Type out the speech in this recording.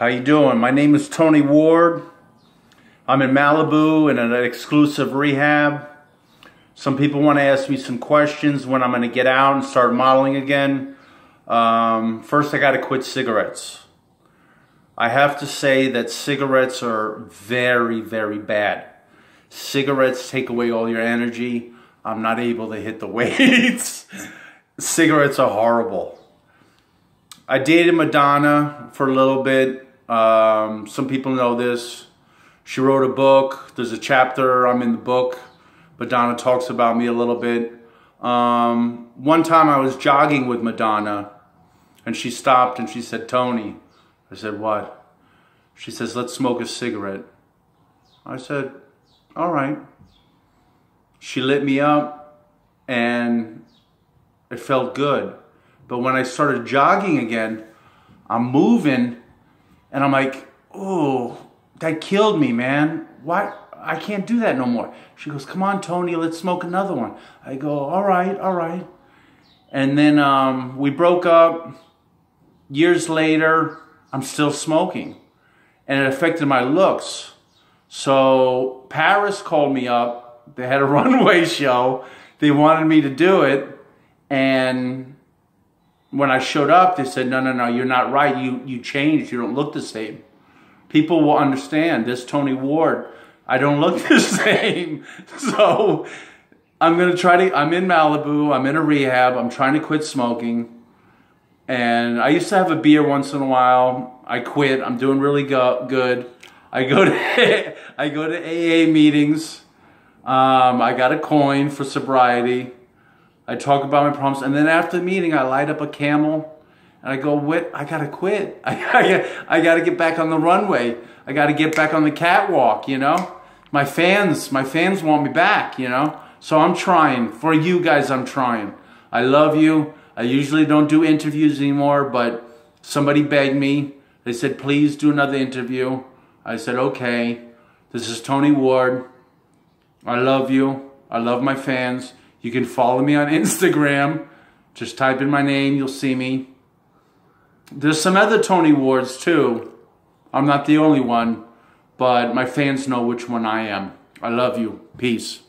How you doing? My name is Tony Ward. I'm in Malibu in an exclusive rehab. Some people want to ask me some questions when I'm going to get out and start modeling again. Um, first, I got to quit cigarettes. I have to say that cigarettes are very, very bad. Cigarettes take away all your energy. I'm not able to hit the weights. cigarettes are horrible. I dated Madonna for a little bit. Um, some people know this. She wrote a book. There's a chapter, I'm in the book. But Madonna talks about me a little bit. Um, one time I was jogging with Madonna and she stopped and she said, Tony. I said, what? She says, let's smoke a cigarette. I said, all right. She lit me up and it felt good. But when I started jogging again, I'm moving and I'm like, oh, that killed me, man. Why? I can't do that no more. She goes, come on, Tony, let's smoke another one. I go, all right, all right. And then um, we broke up. Years later, I'm still smoking. And it affected my looks. So Paris called me up. They had a runway show. They wanted me to do it. And when I showed up, they said, no, no, no, you're not right. You, you changed. You don't look the same. People will understand this Tony Ward. I don't look the same. So I'm going to try to, I'm in Malibu. I'm in a rehab. I'm trying to quit smoking. And I used to have a beer once in a while. I quit. I'm doing really go, good. I go to, I go to AA meetings. Um, I got a coin for sobriety. I talk about my problems, and then after the meeting, I light up a camel, and I go, "What? I gotta quit. I, I, I gotta get back on the runway. I gotta get back on the catwalk. You know, my fans, my fans want me back. You know, so I'm trying. For you guys, I'm trying. I love you. I usually don't do interviews anymore, but somebody begged me. They said, "Please do another interview." I said, "Okay." This is Tony Ward. I love you. I love my fans. You can follow me on Instagram. Just type in my name, you'll see me. There's some other Tony Wards too. I'm not the only one, but my fans know which one I am. I love you. Peace.